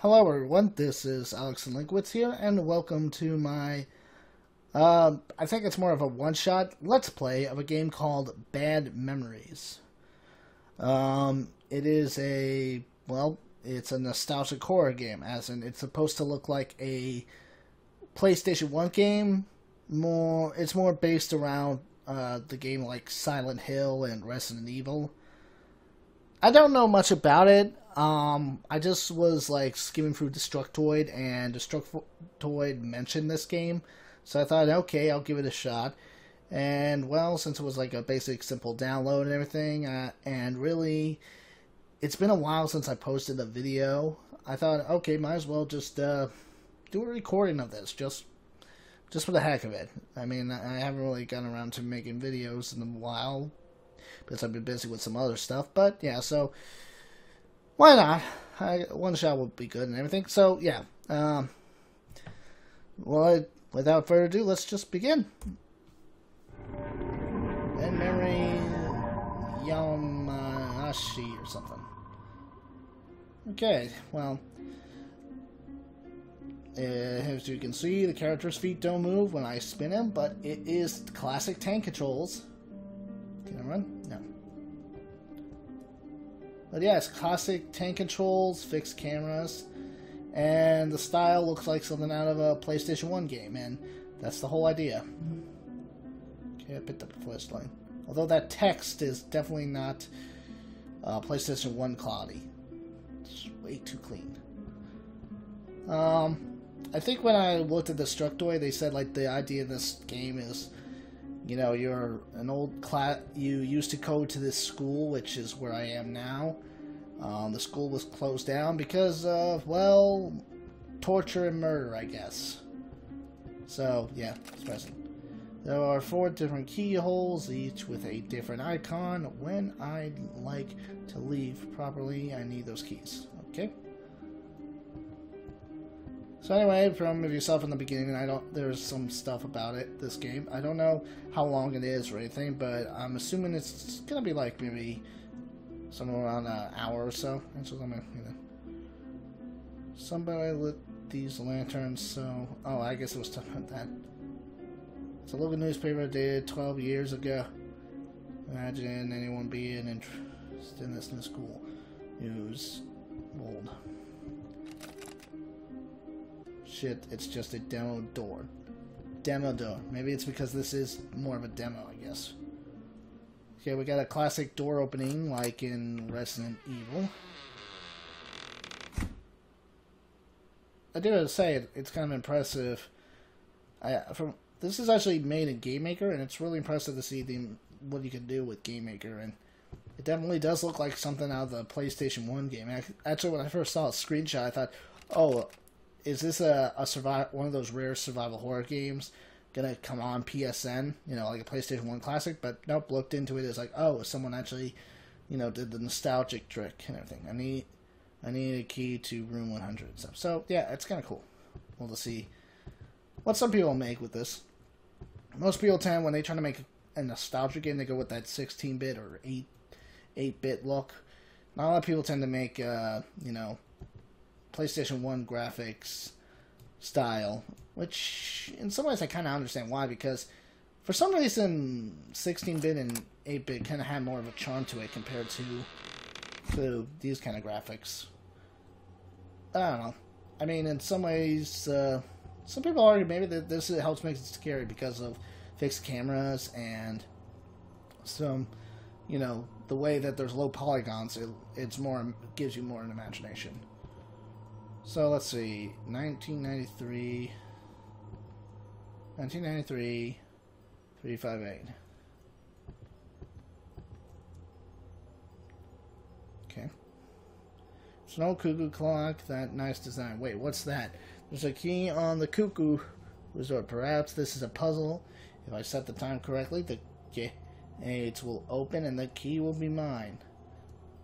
Hello everyone, this is Alex Olinkiewicz here, and welcome to my, uh, I think it's more of a one-shot Let's Play of a game called Banned Memories. Um, it is a, well, it's a nostalgic horror game, as in it's supposed to look like a PlayStation 1 game, more, it's more based around, uh, the game like Silent Hill and Resident Evil. I don't know much about it. Um, I just was like skimming through Destructoid, and Destructoid mentioned this game, so I thought, okay, I'll give it a shot. And well, since it was like a basic, simple download and everything, uh, and really, it's been a while since I posted a video. I thought, okay, might as well just uh, do a recording of this, just just for the heck of it. I mean, I haven't really gotten around to making videos in a while because I've been busy with some other stuff. But yeah, so why not? I, one shot would be good and everything. So yeah. Um, well, without further ado, let's just begin. And Mary Yamahashi or something. Okay, well, uh, as you can see, the character's feet don't move when I spin him, but it is classic tank controls. Can I run? But yeah, it's classic tank controls, fixed cameras, and the style looks like something out of a PlayStation 1 game, and that's the whole idea. Okay, I picked up the first line. Although that text is definitely not uh, PlayStation 1 quality. It's way too clean. Um, I think when I looked at the Destructoid, they said like the idea of this game is you know, you're an old class, you used to go to this school, which is where I am now. Um, the school was closed down because of, well, torture and murder, I guess. So, yeah, it's present. There are four different keyholes, each with a different icon. When I'd like to leave properly, I need those keys. Okay? So anyway, from yourself in the beginning, I don't. There's some stuff about it. This game, I don't know how long it is or anything, but I'm assuming it's gonna be like maybe somewhere around an hour or so. That's what I'm gonna. You know. Somebody lit these lanterns, so oh, I guess it was talking about that. It's a local newspaper dated 12 years ago. Imagine anyone being interested in this new school news. Old. Shit, it's just a demo door. Demo door. Maybe it's because this is more of a demo, I guess. Okay, we got a classic door opening like in Resident Evil. I do have to say, it's kind of impressive. I, from This is actually made in GameMaker, and it's really impressive to see the, what you can do with GameMaker. And it definitely does look like something out of the PlayStation 1 game. Actually, when I first saw a screenshot, I thought, oh, is this a, a one of those rare survival horror games gonna come on PSN? You know, like a PlayStation One classic. But nope, looked into it. It's like, oh, someone actually, you know, did the nostalgic trick and everything. I need, I need a key to room 100 and stuff. So yeah, it's kind of cool. We'll see what some people make with this. Most people tend when they try to make a nostalgic game, they go with that 16-bit or 8 8-bit look. Not a lot of people tend to make, uh, you know, PlayStation 1 graphics style, which in some ways I kind of understand why, because for some reason 16-bit and 8-bit kind of had more of a charm to it compared to, to these kind of graphics. I don't know. I mean, in some ways, uh, some people argue maybe that this helps make it scary because of fixed cameras and some, you know, the way that there's low polygons. It, it's more gives you more an imagination. So let's see, 1993, 1993, 358. Okay. Snow cuckoo clock, that nice design. Wait, what's that? There's a key on the cuckoo resort. Perhaps this is a puzzle. If I set the time correctly, the gates will open and the key will be mine.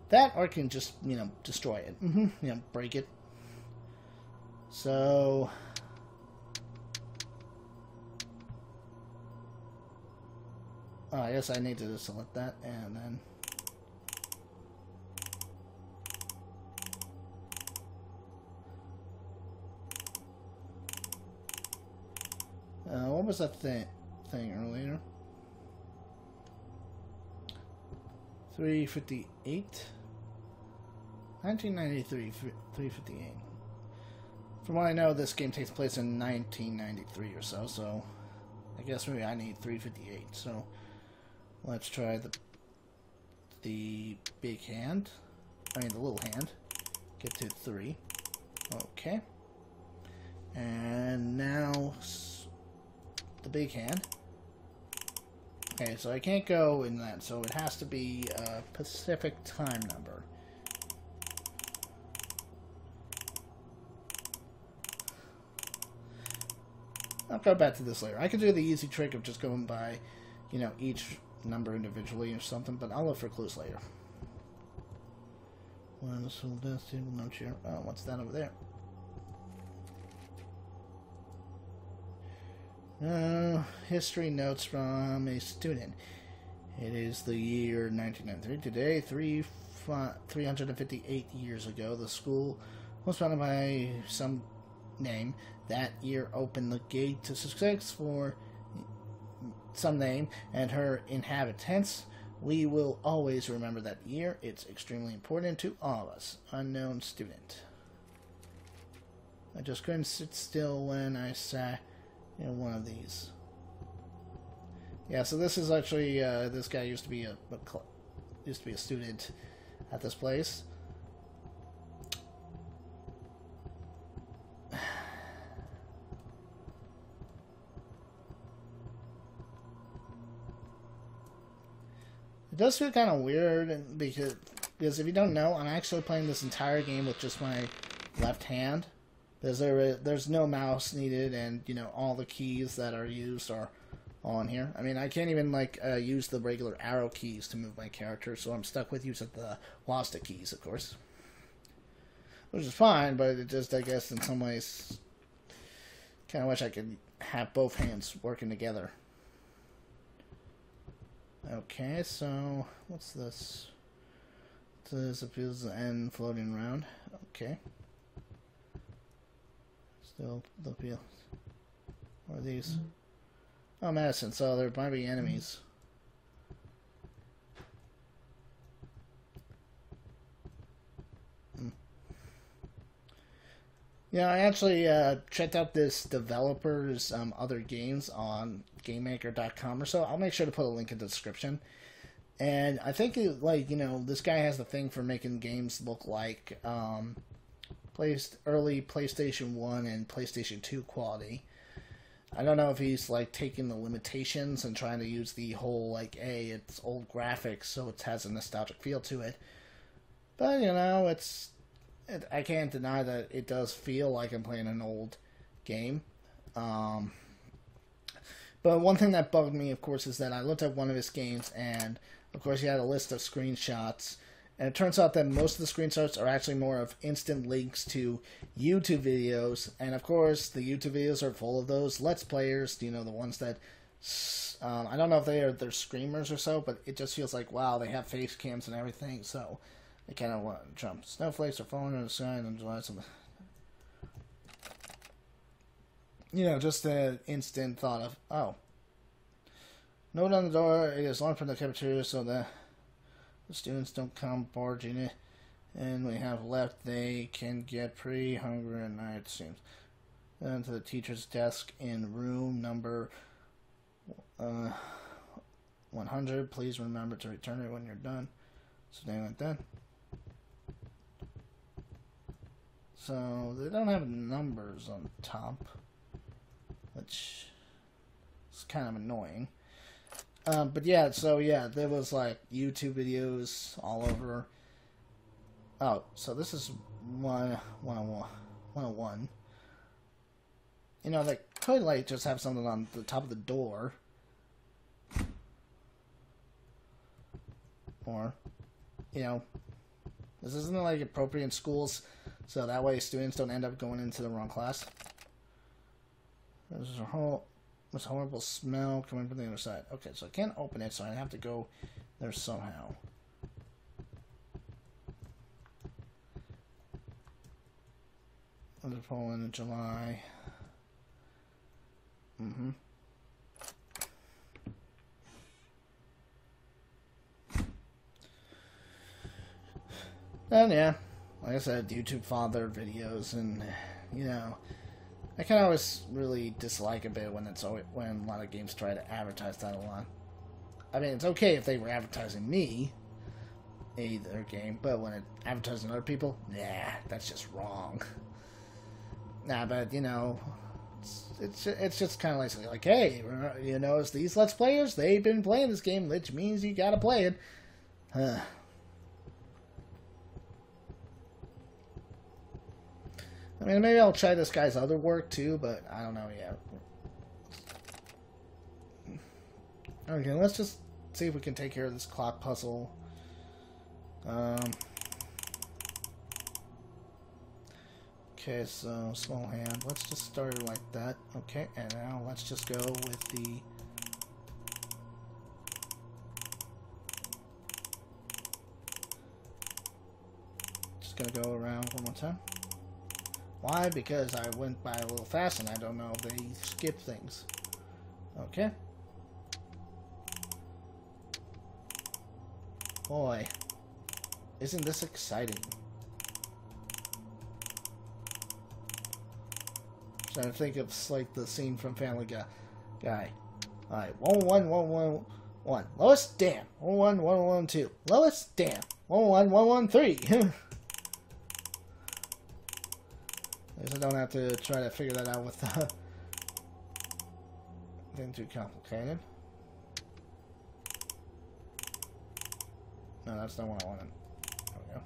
That or can just, you know, destroy it. Mm -hmm. You know, break it. So oh, I guess I need to select that and then Uh, what was that thing, thing earlier? 358? 1993, 358. From what I know, this game takes place in 1993 or so, so I guess maybe I need 358. So let's try the the big hand. I mean the little hand. Get to three. Okay. And now the big hand. Okay, so I can't go in that, so it has to be a Pacific time number. I'll go back to this later. I could do the easy trick of just going by, you know, each number individually or something, but I'll look for clues later. One soul death. Oh, what's that over there? Uh, history notes from a student. It is the year 1993. Today, three, 358 years ago, the school was founded by some name. That year opened the gate to success for some name and her inhabitants. We will always remember that year. It's extremely important to all of us. Unknown student. I just couldn't sit still when I sat in one of these. Yeah, so this is actually uh, this guy used to be a, a used to be a student at this place. Does feel kind of weird because because if you don't know, I'm actually playing this entire game with just my left hand. There's there there's no mouse needed, and you know all the keys that are used are on here. I mean, I can't even like uh, use the regular arrow keys to move my character, so I'm stuck with using the WASD keys, of course, which is fine. But it just, I guess, in some ways, kind of wish I could have both hands working together. Okay, so what's this? So this appears the end floating around. Okay. Still the appeal. What are these? Mm. Oh, medicine. So there might be enemies. Yeah, I actually uh, checked out this developer's um, other games on GameMaker.com or so. I'll make sure to put a link in the description. And I think, it, like, you know, this guy has the thing for making games look like um, placed early PlayStation 1 and PlayStation 2 quality. I don't know if he's like taking the limitations and trying to use the whole like, a it's old graphics, so it has a nostalgic feel to it. But you know, it's it, I can't deny that it does feel like I'm playing an old game. Um, but one thing that bugged me, of course, is that I looked at one of his games, and of course, he had a list of screenshots. And it turns out that most of the screenshots are actually more of instant links to YouTube videos. And of course, the YouTube videos are full of those Let's Players, you know, the ones that. Um, I don't know if they are they're screamers or so, but it just feels like wow, they have face cams and everything. So I kind of want to jump. Snowflakes are falling in the sky and July. Some, you know, just an instant thought of oh, Note on the door, it is locked from the cafeteria so that the students don't come barging in. And we have left, they can get pretty hungry at night, it seems. Then to the teacher's desk in room number uh, 100. Please remember to return it when you're done. So, Something like that. So they don't have numbers on top, which is kind of annoying. Um, but yeah, so yeah, there was like YouTube videos all over. Oh, so this is one one one one hundred one. You know, they could like just have something on the top of the door, or you know, this isn't like appropriate in schools, so that way students don't end up going into the wrong class. There's a whole this horrible smell coming from the other side. Okay, so I can't open it, so I have to go there somehow. Another poll in July. Mm-hmm. And yeah, like I said, YouTube father videos, and you know, I kind of always really dislike a bit when it's always, when a lot of games try to advertise that a lot. I mean, it's okay if they were advertising me, a their game, but when it advertising other people, nah, that's just wrong. Nah, but you know, it's it's, it's just kind of like like, hey, you know, it's these Let's Players. They've been playing this game, which means you gotta play it. Huh. I mean, maybe I'll try this guy's other work too, but I don't know yet. Okay, let's just see if we can take care of this clock puzzle. Um, okay, so small hand. Let's just start it like that. Okay, and now let's just go with the... Just gonna go around one more time. Why? Because I went by a little fast and I don't know they skip things. Okay. Boy. Isn't this exciting? I'm trying to think of like the scene from Family Guy. Guy. Alright, one one one one one. Lois, damn. One one one one two. Lois, damn. One one one one three. I don't have to try to figure that out with uh, getting too complicated. No, that's not what I wanted. There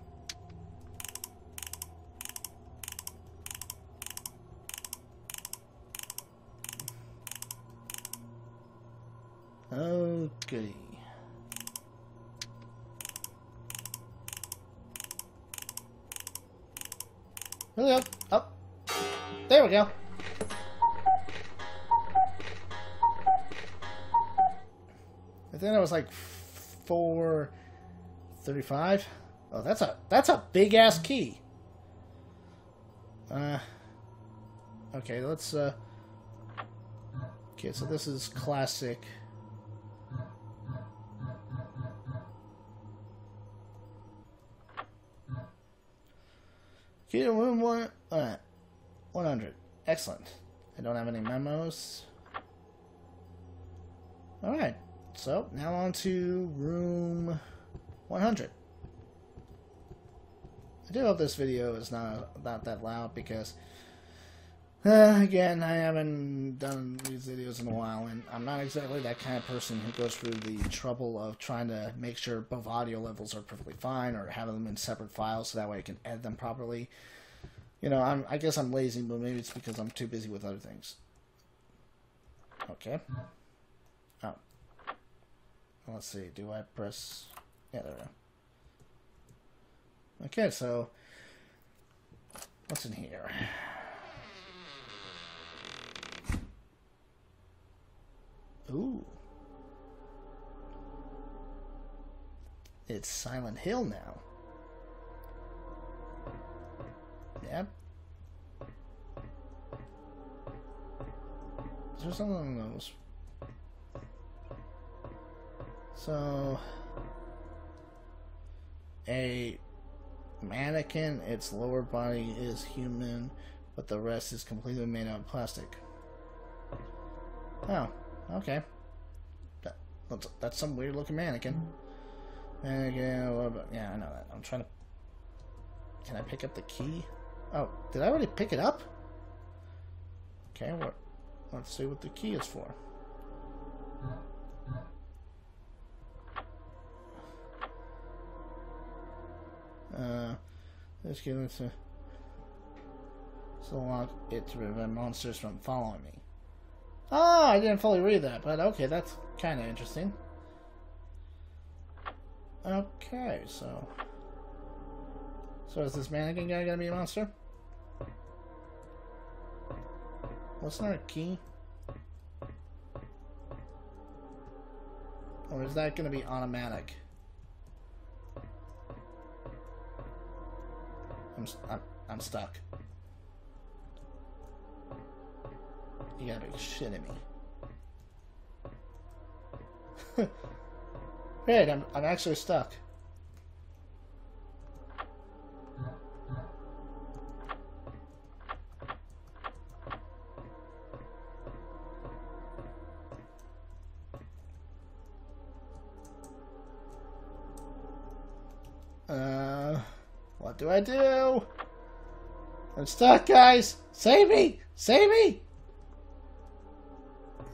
we go. Okay. Here we go. Up. There we go. I think that was like four thirty-five. Oh, that's a that's a big ass key. Uh. Okay, let's. Uh. Okay, so this is classic. Excellent. I don't have any memos. Alright. So, now on to room 100. I do hope this video is not, not that loud because, uh, again, I haven't done these videos in a while and I'm not exactly that kind of person who goes through the trouble of trying to make sure both audio levels are perfectly fine or having them in separate files so that way I can edit them properly you know, I'm, I guess I'm lazy, but maybe it's because I'm too busy with other things. Okay. Oh. Let's see. Do I press... Yeah, there we go. Okay, so... What's in here? Ooh. It's Silent Hill now. Something on those? So, a mannequin, its lower body is human, but the rest is completely made out of plastic. Oh, okay. That, that's, that's some weird looking mannequin. Mannequin, yeah, I know that. I'm trying to. Can I pick up the key? Oh, did I already pick it up? Okay, what? Let's see what the key is for. Uh, this key lets to so lock it to prevent monsters from following me. Oh, I didn't fully read that, but okay, that's kind of interesting. Okay, so so is this mannequin guy gonna be a monster? What's not a key? Or oh, is that gonna be automatic? I'm, I'm, I'm stuck. You gotta be shitting me. Great, I'm, I'm actually stuck. Do I do? I'm stuck, guys! Save me! Save me!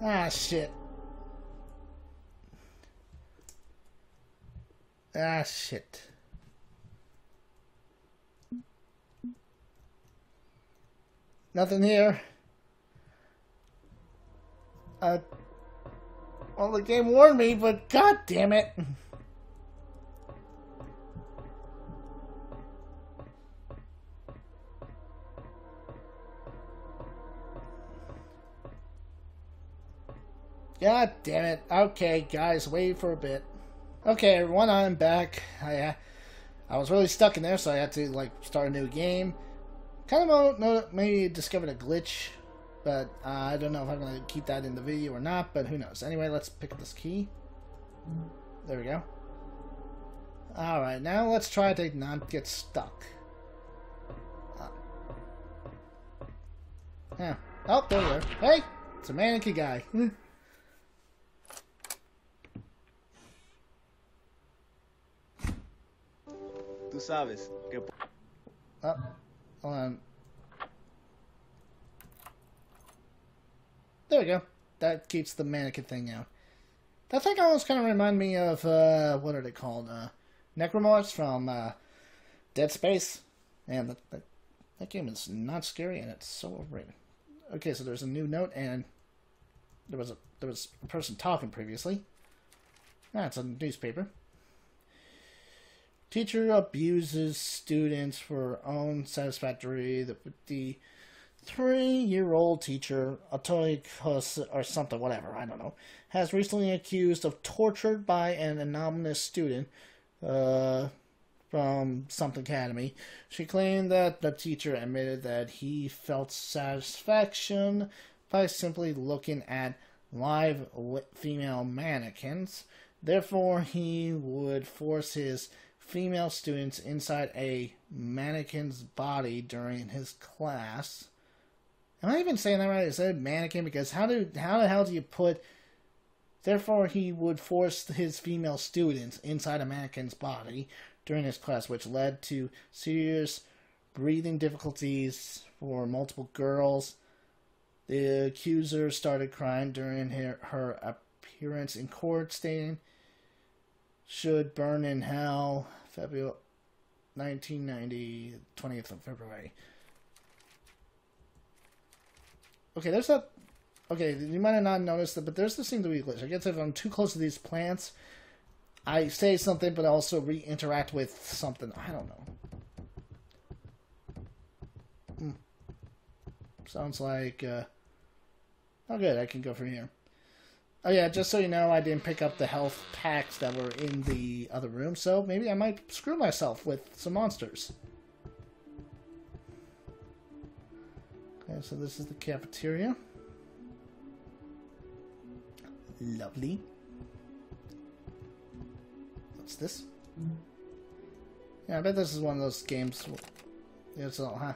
Ah, shit. Ah, shit. Nothing here. Uh, well, the game warned me, but god damn it. God damn it. Okay, guys, wait for a bit. Okay, everyone, I'm back. I, uh, I was really stuck in there, so I had to, like, start a new game. Kind of maybe discovered a glitch, but uh, I don't know if I'm going to keep that in the video or not, but who knows. Anyway, let's pick up this key. There we go. Alright, now let's try to not get stuck. Yeah. Oh, there we are. Hey! It's a mannequin guy. Tú sabes que... Oh, hold on. There we go. That keeps the mannequin thing out. That thing almost kind of remind me of, uh, what are they called? Uh, Necromorphs from, uh, Dead Space. And that, that, game is not scary and it's so overrated. Okay, so there's a new note and there was a, there was a person talking previously. That's ah, a newspaper. Teacher abuses students for own satisfactory. The 53 year old teacher, Atoikos or something, whatever, I don't know, has recently accused of tortured by an anonymous student uh, from something academy. She claimed that the teacher admitted that he felt satisfaction by simply looking at live female mannequins. Therefore, he would force his female students inside a mannequin's body during his class. Am I even saying that right? I said mannequin because how do how the hell do you put? Therefore, he would force his female students inside a mannequin's body during his class, which led to serious breathing difficulties for multiple girls. The accuser started crying during her, her appearance in court, stating should burn in hell. February 1990, 20th of February. Okay, there's a. Okay, you might have not noticed that, but there's this thing to be glitch. I guess if I'm too close to these plants, I say something, but I also re-interact with something. I don't know. Hmm. Sounds like. Uh, oh, good. I can go from here. Oh yeah, just so you know, I didn't pick up the health packs that were in the other room, so maybe I might screw myself with some monsters. Okay, so this is the cafeteria. Lovely. What's this? Yeah, I bet this is one of those games. It's all, huh?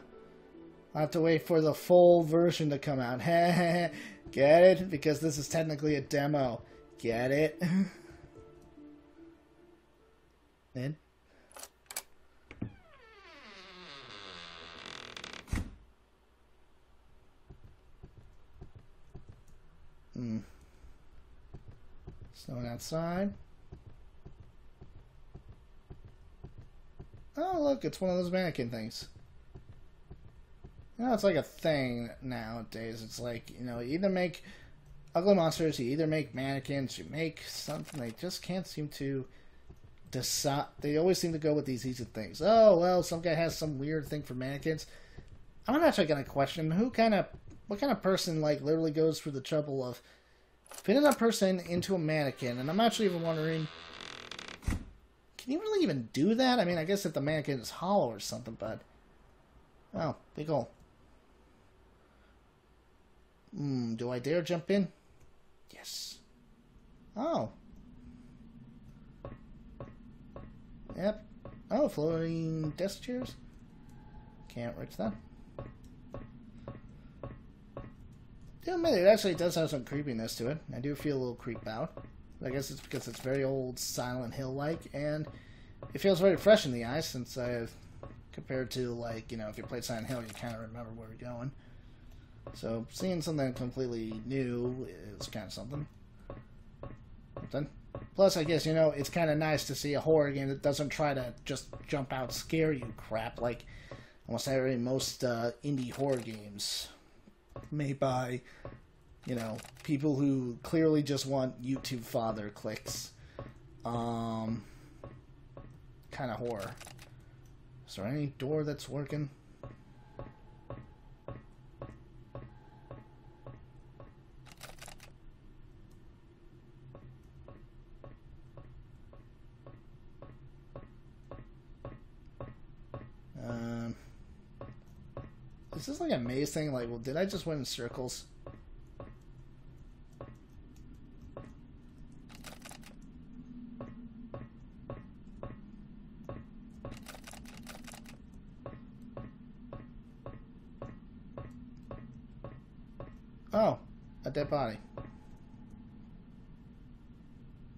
I have to wait for the full version to come out. Get it? Because this is technically a demo. Get it? In. Hmm. Snowing outside. Oh, look, it's one of those mannequin things. You know, it's like a thing nowadays. It's like, you know, you either make ugly monsters, you either make mannequins, you make something. They just can't seem to decide. They always seem to go with these easy things. Oh, well, some guy has some weird thing for mannequins. I'm actually going to question who kind of, what kind of person, like, literally goes through the trouble of fitting a person into a mannequin. And I'm actually even wondering, can you really even do that? I mean, I guess if the mannequin is hollow or something, but, oh, big ol'. Hmm, do I dare jump in? Yes. Oh. Yep. Oh, floating desk chairs? Can't reach that. To admit, it actually does have some creepiness to it. I do feel a little creeped out. I guess it's because it's very old Silent Hill-like, and it feels very fresh in the eyes since I've compared to like you know if you played Silent Hill, you kind of remember where you're going. So seeing something completely new is kind of something. Plus, I guess you know it's kind of nice to see a horror game that doesn't try to just jump out, scare you, crap like almost every most uh, indie horror games made by you know people who clearly just want YouTube father clicks. Um, kind of horror. Is there any door that's working? Um, is this like a maze thing? Like, well, did I just win in circles? Oh, a dead body.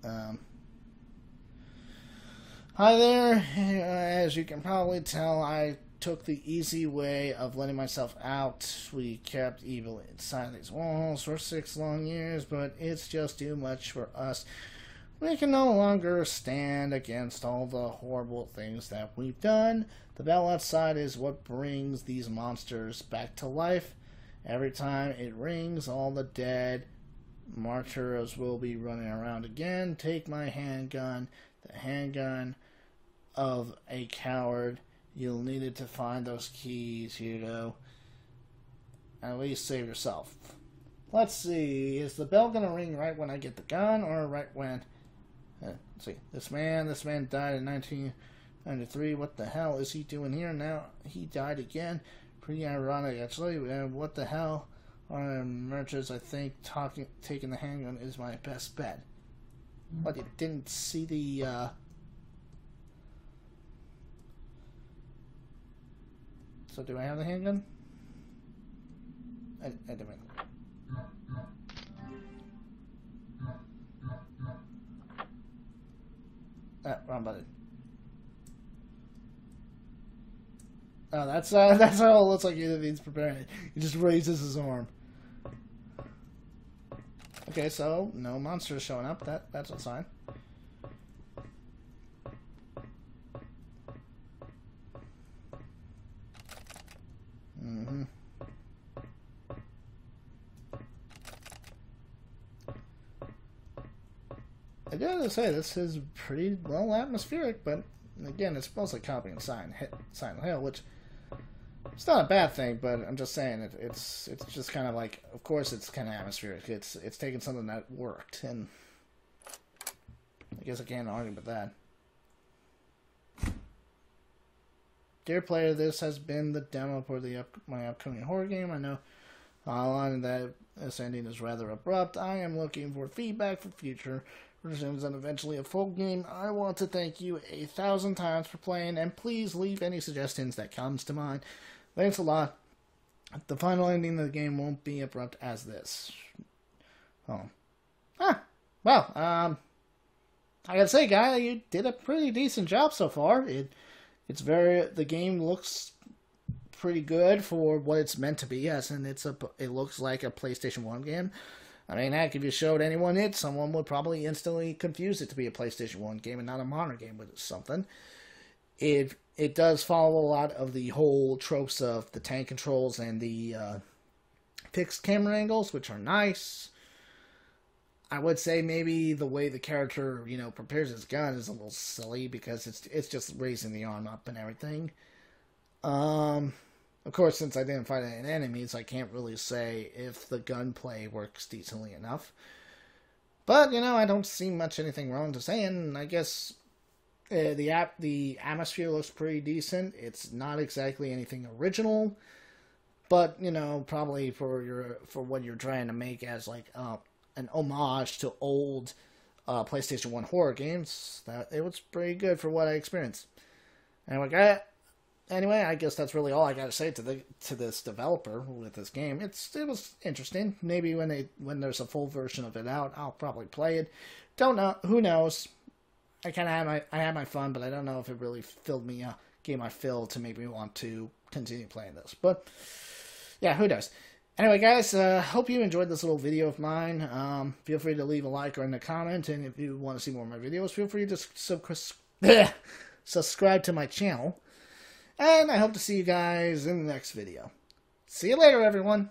Um. Hi there. As you can probably tell, I took the easy way of letting myself out. We kept evil inside these walls for six long years, but it's just too much for us. We can no longer stand against all the horrible things that we've done. The bell outside is what brings these monsters back to life. Every time it rings, all the dead martyrs will be running around again. Take my handgun, the handgun of a coward. You'll need it to find those keys, you know. At least save yourself. Let's see, is the bell gonna ring right when I get the gun or right when. Uh, let's see, this man, this man died in 1993. What the hell is he doing here now? He died again. Pretty ironic, actually. Uh, what the hell? On merchants, I think talking, taking the handgun is my best bet. But you didn't see the. Uh, So do I have the handgun? I, I don't. Ah, wrong button. Oh, that's uh, that's how it looks like he's preparing. He just raises his arm. Okay, so no monsters showing up. That that's a sign. Mm-hmm. I gotta say, this is pretty well atmospheric, but again, it's mostly copying Silent Hill, which it's not a bad thing, but I'm just saying it, it's it's just kind of like, of course, it's kind of atmospheric. It's it's taking something that worked, and I guess I can't argue with that. Dear player, this has been the demo for the up, my upcoming horror game. I know lot that this ending is rather abrupt. I am looking for feedback for future resumes and eventually a full game. I want to thank you a thousand times for playing, and please leave any suggestions that comes to mind. Thanks a lot. The final ending of the game won't be abrupt as this. Oh. Ah. Well, um, I gotta say, guy, you did a pretty decent job so far. It it's very the game looks pretty good for what it's meant to be. Yes, and it's a it looks like a PlayStation One game. I mean, heck, if you showed anyone it, someone would probably instantly confuse it to be a PlayStation One game and not a modern game with something. It it does follow a lot of the whole tropes of the tank controls and the uh, fixed camera angles, which are nice. I would say maybe the way the character, you know, prepares his gun is a little silly because it's it's just raising the arm up and everything. Um, of course, since I didn't fight any enemies, I can't really say if the gunplay works decently enough. But you know, I don't see much anything wrong to saying. I guess uh, the app, the atmosphere looks pretty decent. It's not exactly anything original, but you know, probably for your for what you're trying to make as like an homage to old uh, PlayStation One horror games. That it was pretty good for what I experienced. Anyway, I, anyway, I guess that's really all I got to say to the to this developer with this game. It's it was interesting. Maybe when they when there's a full version of it out, I'll probably play it. Don't know. Who knows? I kind of had my I had my fun, but I don't know if it really filled me uh, gave my fill to make me want to continue playing this. But yeah, who knows? Anyway, guys, uh, hope you enjoyed this little video of mine. Um, feel free to leave a like or in a comment, and if you want to see more of my videos, feel free to sub- subscribe to my channel. And I hope to see you guys in the next video. See you later, everyone.